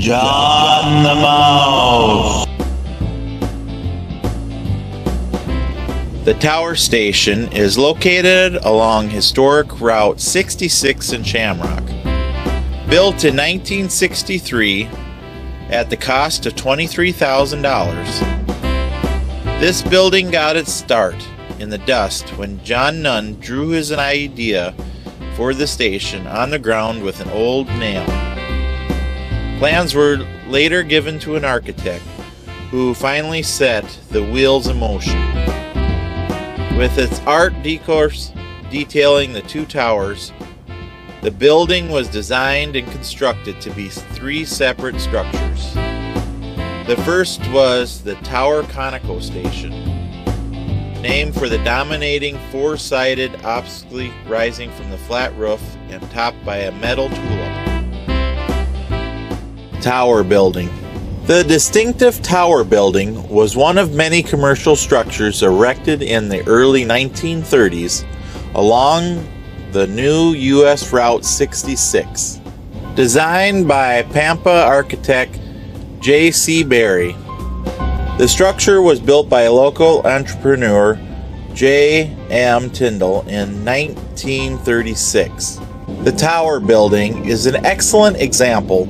John the Mouse. The tower station is located along historic Route 66 in Shamrock. Built in 1963 at the cost of $23,000. This building got its start in the dust when John Nunn drew his idea for the station on the ground with an old nail. Plans were later given to an architect who finally set the wheels in motion. With its art decourse detailing the two towers, the building was designed and constructed to be three separate structures. The first was the Tower Conoco Station, named for the dominating four-sided obstacle rising from the flat roof and topped by a metal tulip. Tower Building The distinctive Tower Building was one of many commercial structures erected in the early 1930s along the new U.S. Route 66. Designed by Pampa architect J.C. Berry, the structure was built by local entrepreneur, J. M. Tindall, in 1936. The Tower Building is an excellent example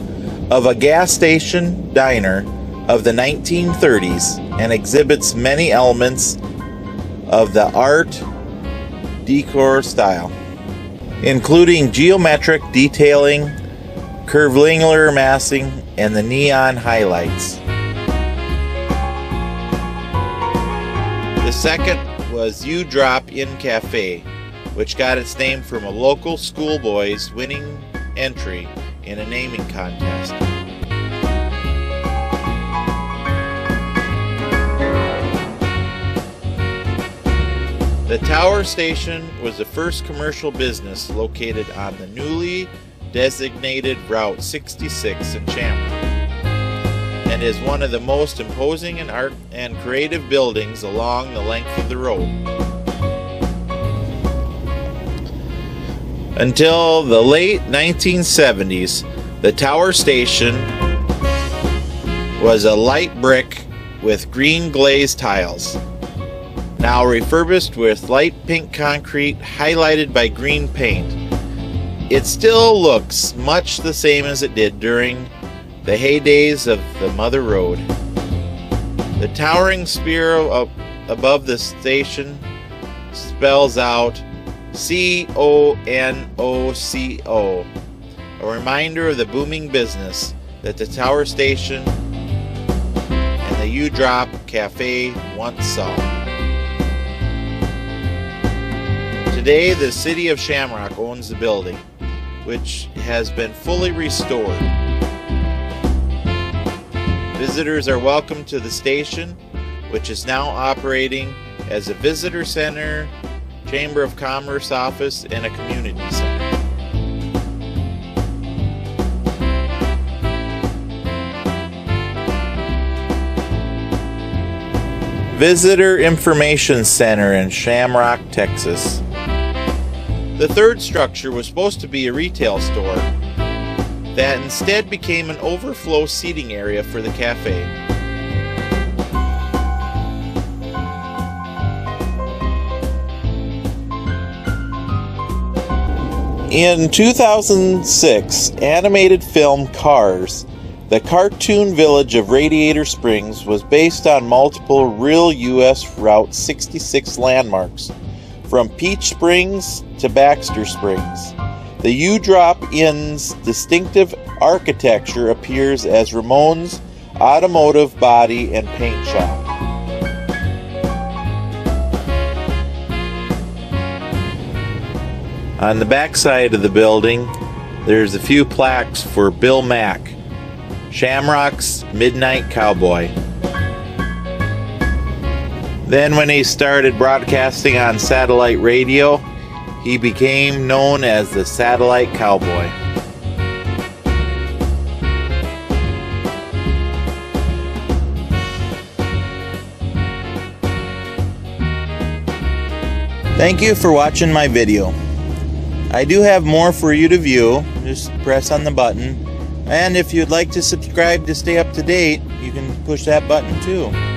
of a gas station diner of the 1930s and exhibits many elements of the art deco style, including geometric detailing, curvilinear massing, and the neon highlights. The second was U Drop Inn Cafe, which got its name from a local schoolboy's winning entry in a naming contest. The Tower Station was the first commercial business located on the newly designated Route 66 in Shamrock and is one of the most imposing and art and creative buildings along the length of the road. Until the late 1970s, the tower station was a light brick with green glazed tiles. Now refurbished with light pink concrete highlighted by green paint. It still looks much the same as it did during the heydays of the Mother Road. The towering spire above the station spells out C O N O C O, a reminder of the booming business that the Tower Station and the U Drop Cafe once saw. Today, the city of Shamrock owns the building, which has been fully restored. Visitors are welcome to the station, which is now operating as a visitor center, Chamber of Commerce office, and a community center. Visitor Information Center in Shamrock, Texas. The third structure was supposed to be a retail store that instead became an overflow seating area for the cafe. In 2006, animated film Cars, the cartoon village of Radiator Springs was based on multiple real U.S. Route 66 landmarks, from Peach Springs to Baxter Springs. The U Drop Inn's distinctive architecture appears as Ramone's automotive body and paint shop. On the back side of the building, there's a few plaques for Bill Mack, Shamrock's Midnight Cowboy. Then, when he started broadcasting on satellite radio, he became known as the Satellite Cowboy. Thank you for watching my video. I do have more for you to view. Just press on the button And if you'd like to subscribe to stay up to date, you can push that button too.